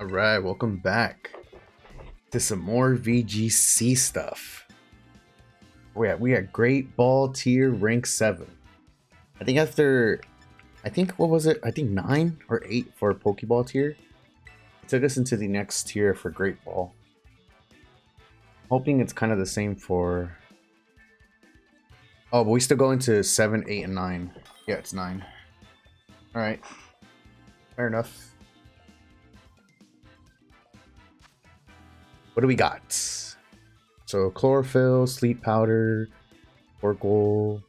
Alright, welcome back to some more VGC stuff. We at we at Great Ball Tier Rank 7. I think after I think what was it? I think nine or eight for Pokeball tier. It took us into the next tier for Great Ball. Hoping it's kind of the same for Oh, but we still go into seven, eight, and nine. Yeah, it's nine. Alright. Fair enough. What do we got? So chlorophyll, sleep powder, Oracle.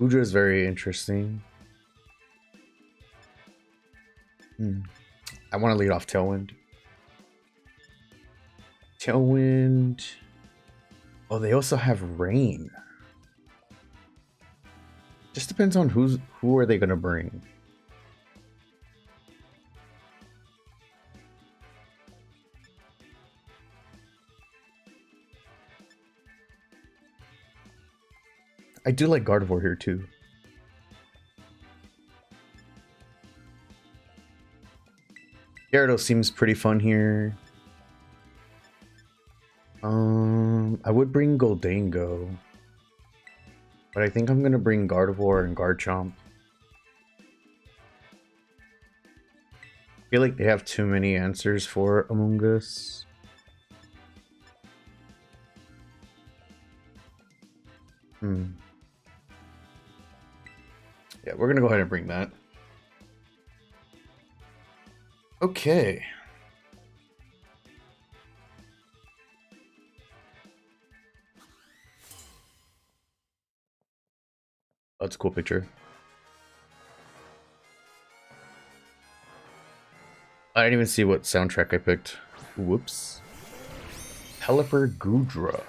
Goodra is very interesting. Hmm. I want to lead off Tailwind. Tailwind. Oh, they also have Rain. Just depends on who's who are they gonna bring. I do like Gardevoir here too. Gyarados seems pretty fun here. Um, I would bring Gholdengo. But I think I'm gonna bring Gardevoir and Garchomp. I feel like they have too many answers for Amoonguss. Hmm. Yeah, we're gonna go ahead and bring that. Okay. That's a cool picture. I didn't even see what soundtrack I picked. Whoops. Pelipper Goodra.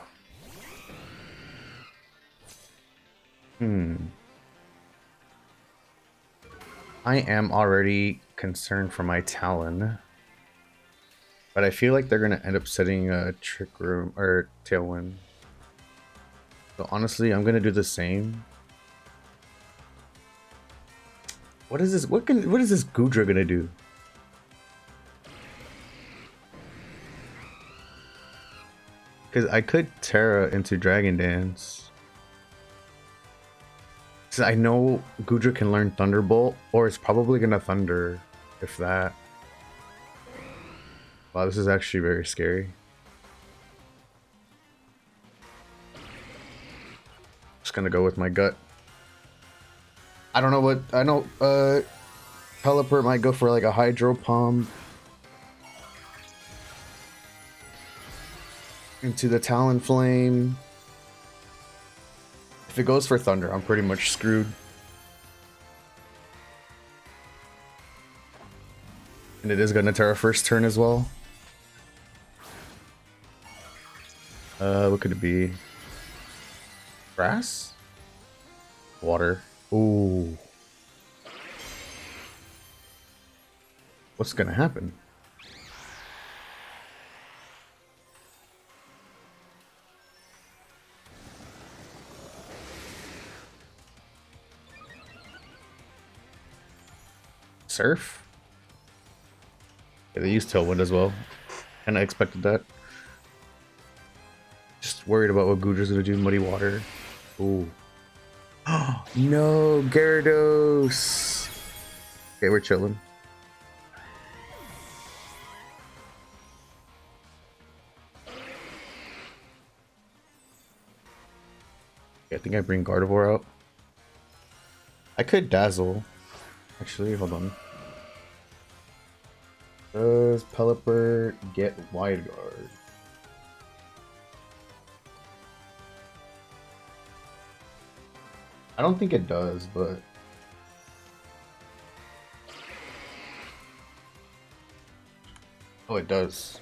Hmm. I am already concerned for my Talon. But I feel like they're going to end up setting a Trick Room or Tailwind. So honestly, I'm going to do the same. What is this? What can? What is this Goodra gonna do? Because I could Tera into Dragon Dance. Cause I know Goodra can learn Thunderbolt, or it's probably gonna Thunder, if that. Wow, this is actually very scary. Just gonna go with my gut. I don't know what I know. Uh, Pelipper might go for like a Hydro Pump into the Talonflame. If it goes for Thunder, I'm pretty much screwed. And it is gonna Tera first turn as well. Uh, what could it be? Grass? Water. Ooh. What's gonna happen? Surf? Yeah, they use Tailwind as well. And I expected that. Just worried about what Goodra's gonna do. Muddy Water. Ooh. no, Gyarados. Okay, we're chilling. I think I bring Gardevoir out. I could Dazzle. Actually, hold on. Does Pelipper get Wide Guard? I don't think it does, but... Oh, it does.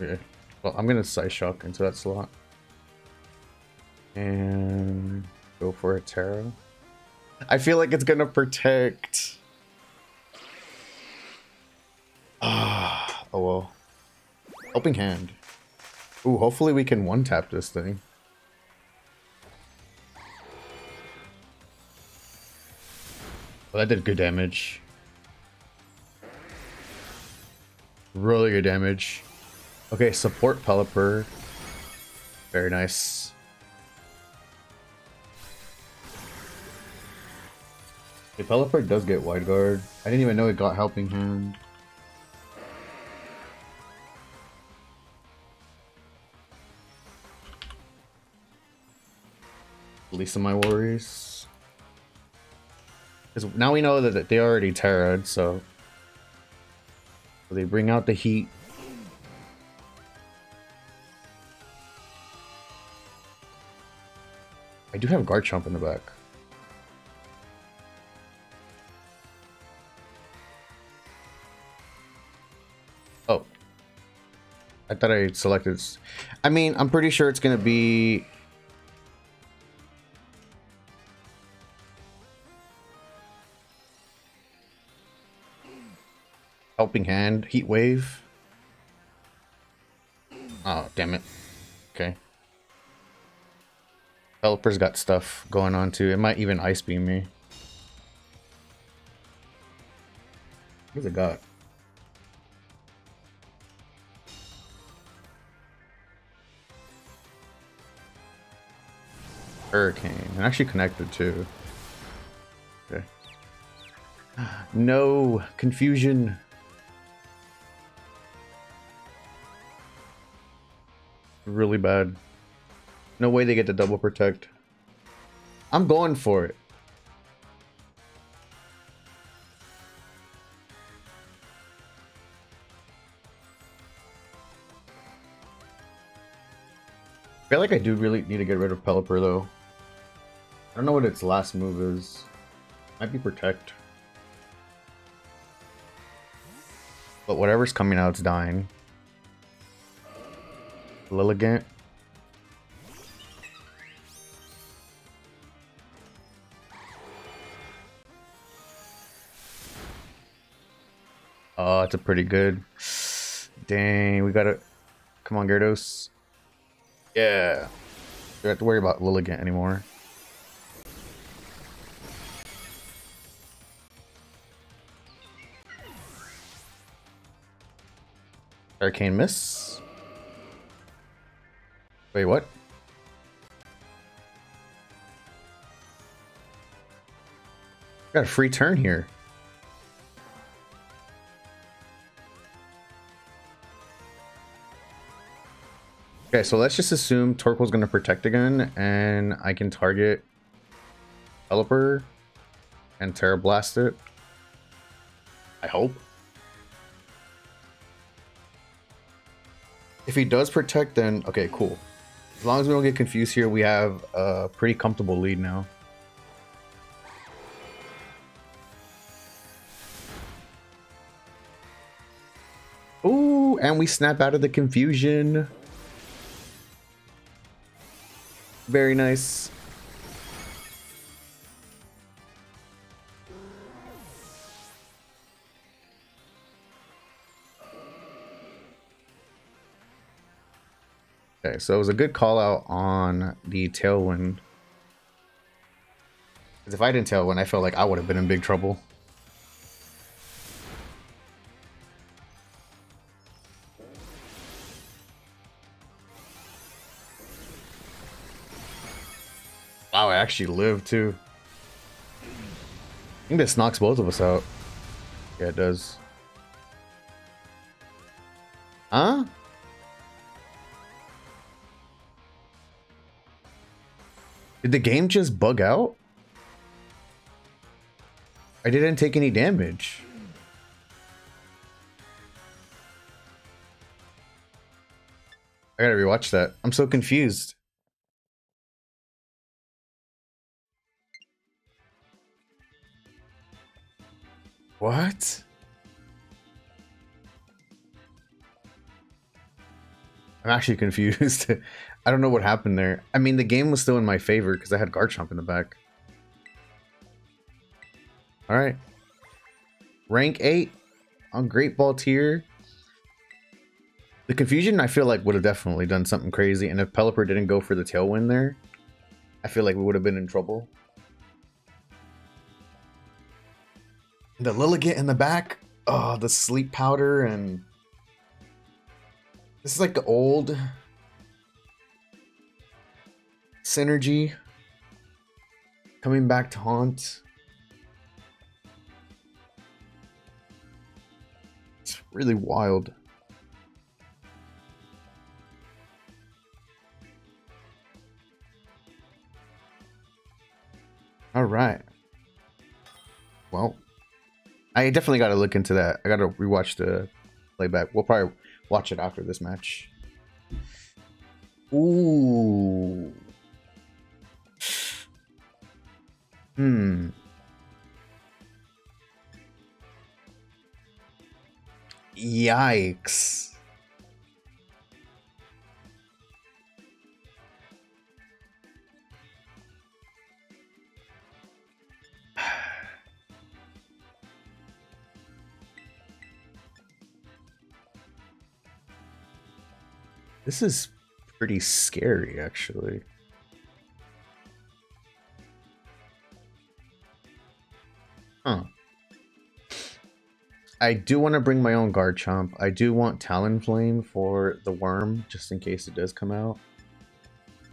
Okay. Well, I'm gonna Psy Shock into that slot. And go for a Tera. I feel like it's gonna protect. Helping hand. Ooh, hopefully we can one-tap this thing. Well, that did good damage. Really good damage. Okay, support Pelipper. Very nice. The Pelipper does get wide guard. I didn't even know it got helping hand. Least of my worries. Because now we know that they already tera so... so they bring out the heat. I do have Garchomp in the back. Oh. I thought I selected... I mean, I'm pretty sure it's going to be Helping Hand, Heat Wave. Oh, damn it. Okay. Pelipper's got stuff going on too. It might even Ice Beam me. What's it got? Hurricane. And actually connected too. Okay. No confusion. Really bad. No way they get to double protect. I'm going for it. I feel like I do really need to get rid of Pelipper though. I don't know what its last move is. Might be Protect. But whatever's coming out, it's dying. Lilligant. Oh, it's a pretty good. Dang, we gotta. Come on, Gyarados. Yeah. We don't have to worry about Lilligant anymore. Hurricane Miss. Wait, what? Got a free turn here. Okay, so let's just assume Torkoal's going to protect again, and I can target Pelipper and Tera Blast it. I hope. If he does protect, then okay, cool. As long as we don't get confused here, we have a pretty comfortable lead now. Ooh, and we snap out of the confusion. Very nice. So it was a good call out on the tailwind. Because if I didn't tailwind, I felt like I would have been in big trouble. Wow, I actually lived too. I think this knocks both of us out. Yeah, it does. Huh? Did the game just bug out? I didn't take any damage. I gotta rewatch that. I'm so confused. What? I'm actually confused. I don't know what happened there. I mean, the game was still in my favor because I had Garchomp in the back. Alright. Rank 8 on Great Ball tier. The confusion, I feel like, would have definitely done something crazy. And if Pelipper didn't go for the Tailwind there, I feel like we would have been in trouble. The Lilligant in the back. Oh, the sleep powder and This is like the old synergy coming back to haunt. It's really wild. All right. Well, I definitely got to look into that. I got to rewatch the playback. We'll probably watch it after this match. Ooh. Hmm. Yikes. This is pretty scary, actually. Huh. I do want to bring my own Garchomp. I do want Talonflame for the worm, just in case it does come out.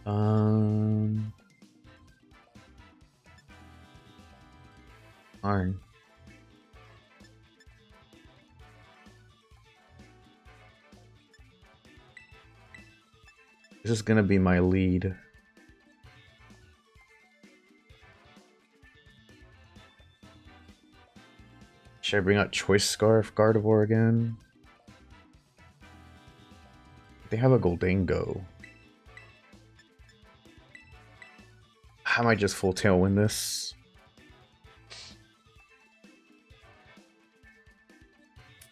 Um... Darn. This is gonna be my lead. Should I bring out Choice Scarf Gardevoir again? They have a Gholdengo. I might just full tailwind this.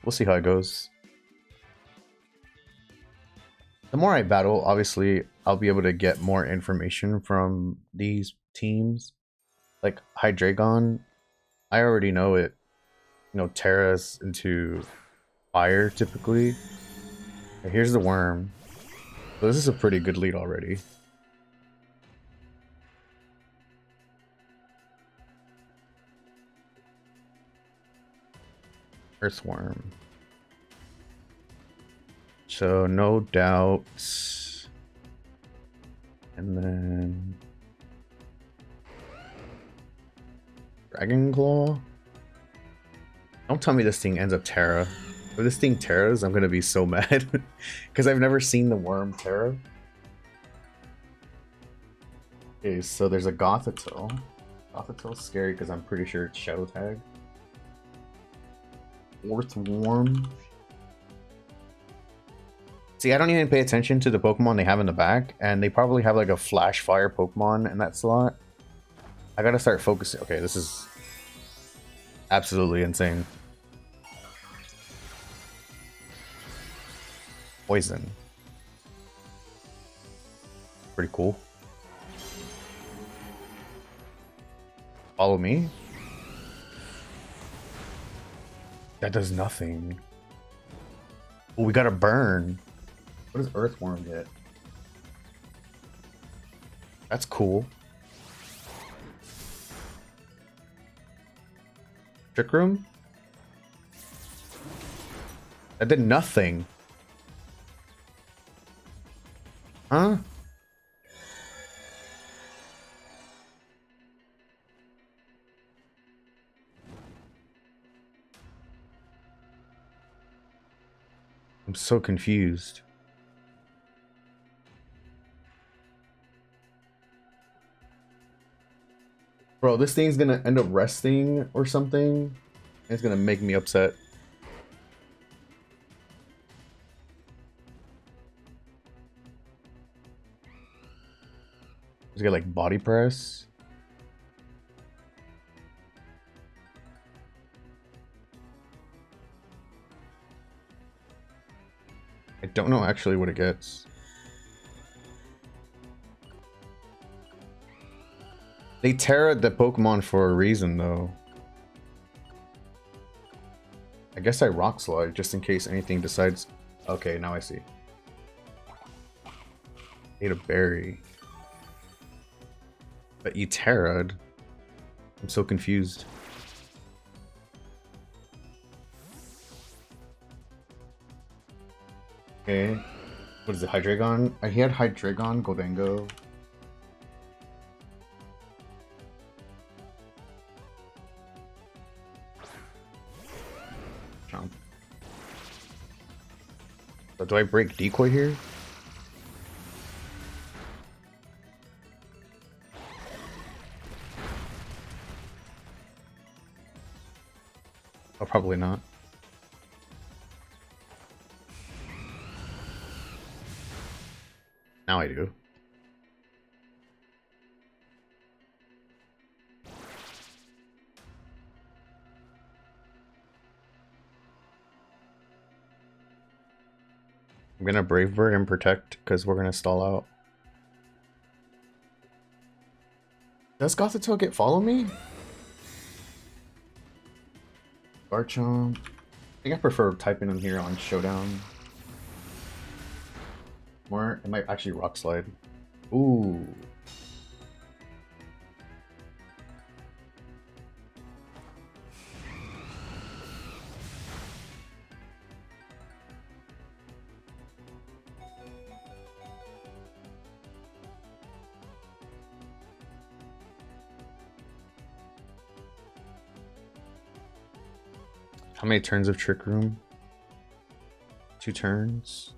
We'll see how it goes the more I battle, obviously, I'll be able to get more information from these teams. Like Hydreigon, I already know it. You know, Tera's into fire typically. here's the worm. So this is a pretty good lead already. Orthworm. So no doubts. And then Dragon Claw. Don't tell me this thing ends up Tera. If this thing Teras, I'm gonna be so mad. Because I've never seen the worm Tera. Okay, so there's a Gothitelle. Gothitelle's scary because I'm pretty sure it's Shadow Tag. Worm. See, I don't even pay attention to the Pokemon they have in the back, and they probably have like a Flash Fire Pokemon in that slot. I gotta start focusing. Okay, this is absolutely insane. Poison. Pretty cool. Follow me? That does nothing. Oh, we got a burn. What does Orthworm get? That's cool. Trick Room? That did nothing. Huh? I'm so confused. Bro, this thing's gonna end up resting or something. It's gonna make me upset. Just get like body press. I don't know actually what it gets. They tear the Pokemon for a reason, though. I guess I Rock Slide, just in case anything decides... Okay, now I see. Need a berry. But Tera'd. I'm so confused. Okay. What is it, Hydreigon? He had Hydreigon, Gholdengo. Chomp. So do I break decoy here? Probably not. Now I do. I'm gonna Brave Bird and Protect because we're gonna stall out. Does Gothitelle get follow me? Garchomp. I think I prefer typing them here on Showdown. More, it might actually Rock Slide. Ooh. How many turns of Trick Room? Two turns.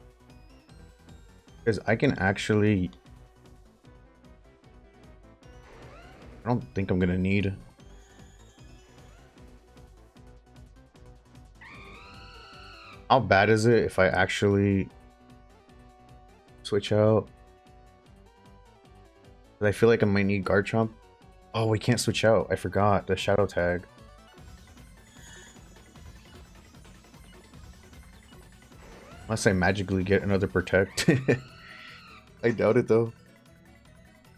Because I can actually... I don't think I'm gonna need... How bad is it if I actually switch out? I feel like I might need Garchomp. Oh, we can't switch out. I forgot the Shadow Tag. Unless I magically get another protect. I doubt it though.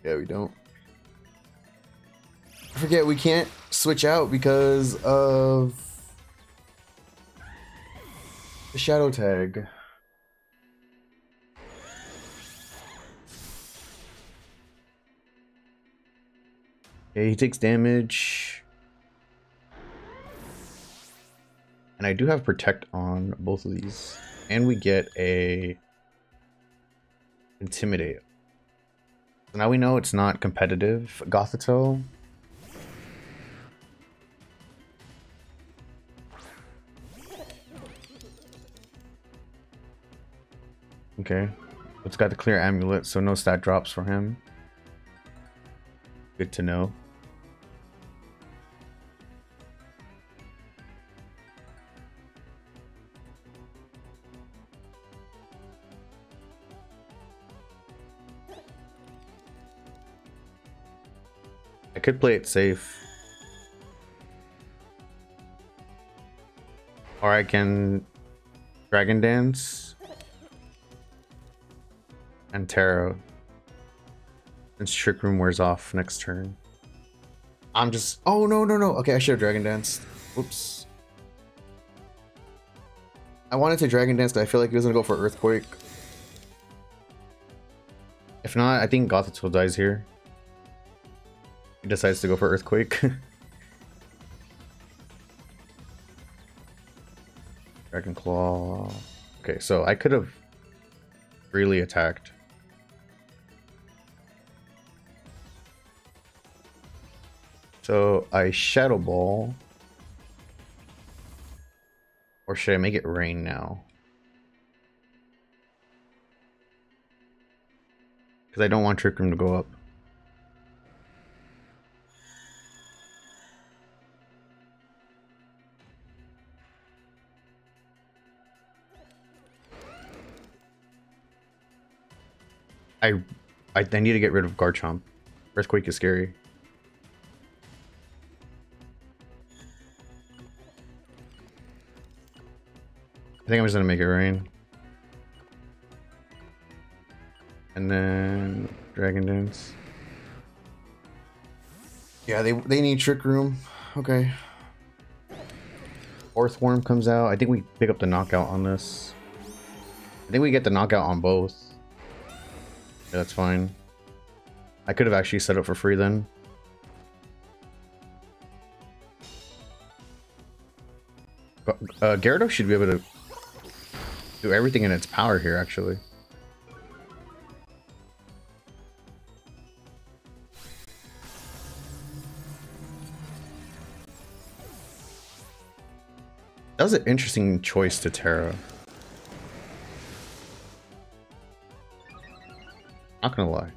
Yeah, we don't. I forget we can't switch out because of the shadow tag. Okay, he takes damage. And I do have protect on both of these. And we get a intimidate. So now we know it's not competitive. Gothitelle. Okay. It's got the clear amulet, so no stat drops for him. Good to know. Could play it safe. Or I can Dragon Dance and Tarot. Since Trick Room wears off next turn. I'm just oh no no no okay I should have Dragon Danced. Whoops. I wanted to Dragon Dance but I feel like he was gonna go for Earthquake. If not, I think Gothitelle dies here. Decides to go for Earthquake. Dragon Claw. Okay, so I could have really attacked. So I Shadow Ball. Or should I make it rain now? Because I don't want Trick Room to go up. I, I I need to get rid of Garchomp. Earthquake is scary. I think I'm just gonna make it rain. And then Dragon Dance. Yeah, they they need Trick Room. Okay. Orthworm comes out. I think we pick up the knockout on this. I think we get the knockout on both. Yeah, that's fine. I could have actually set it for free then. Uh, Gyarados should be able to do everything in its power here, actually. That was an interesting choice to Tera. Not gonna lie.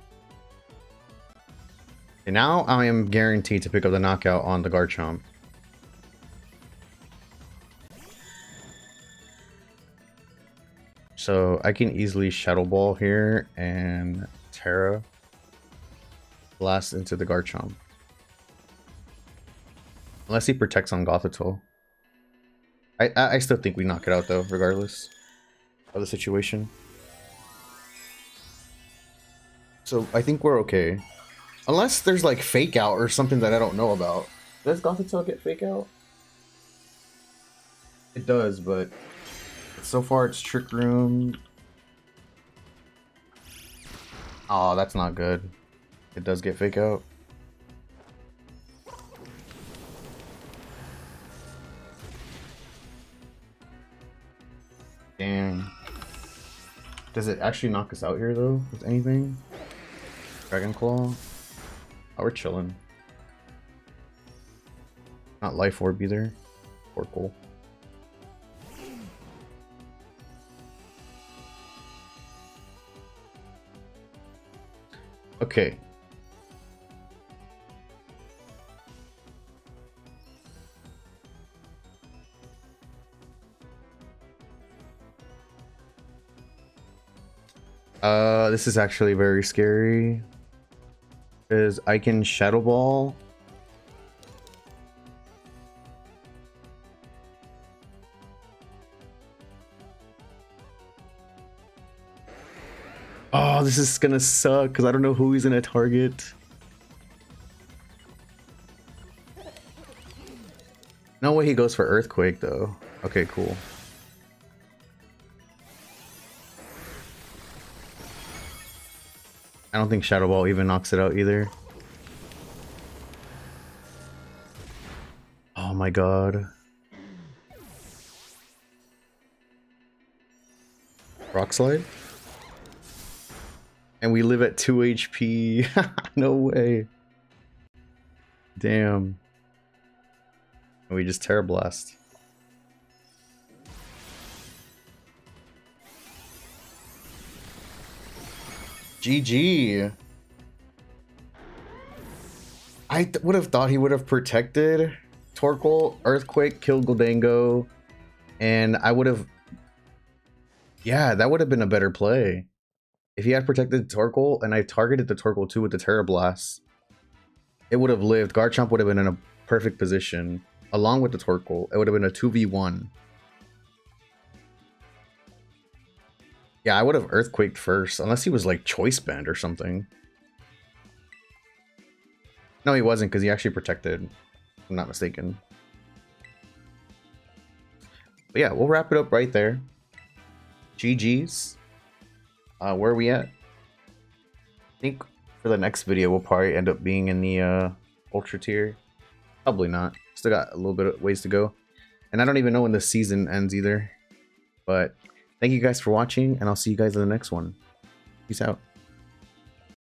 And now I am guaranteed to pick up the knockout on the Garchomp. So I can easily Shadow Ball here and Tera blast into the Garchomp. Unless he protects on Gothitelle. I, I still think we knock it out though, regardless of the situation. So I think we're okay. Unless there's like fake out or something that I don't know about. Does Gothitelle get fake out? It does, but so far it's Trick Room. Oh, that's not good. It does get fake out. Damn. Does it actually knock us out here though, with anything? Dragon Claw? Oh, we're chilling. Not Life Orb either. Or cool. Okay. Uh, this is actually very scary. Because I can Shadow Ball. Oh, this is gonna suck because I don't know who he's gonna target. No way he goes for Earthquake though. Okay, cool. I don't think Shadow Ball even knocks it out either. Oh my god. Rock Slide? And we live at 2 HP. no way. Damn. And we just Tera Blast. GG. I would have thought he would have protected Torkoal, Earthquake, killed Gholdengo, and I would have... Yeah, that would have been a better play. If he had protected Torkoal and I targeted the Torkoal too with the Tera Blast, it would have lived. Garchomp would have been in a perfect position. Along with the Torkoal, it would have been a 2v1. Yeah, I would have Earthquaked first, unless he was like Choice Band or something. No, he wasn't, because he actually protected, I'm not mistaken. But yeah, we'll wrap it up right there. GG's. Uh, where are we at? I think for the next video, we'll probably end up being in the uh, Ultra tier. Probably not. Still got a little bit of ways to go. And I don't even know when the season ends either. But Thank you guys for watching, and I'll see you guys in the next one. Peace out.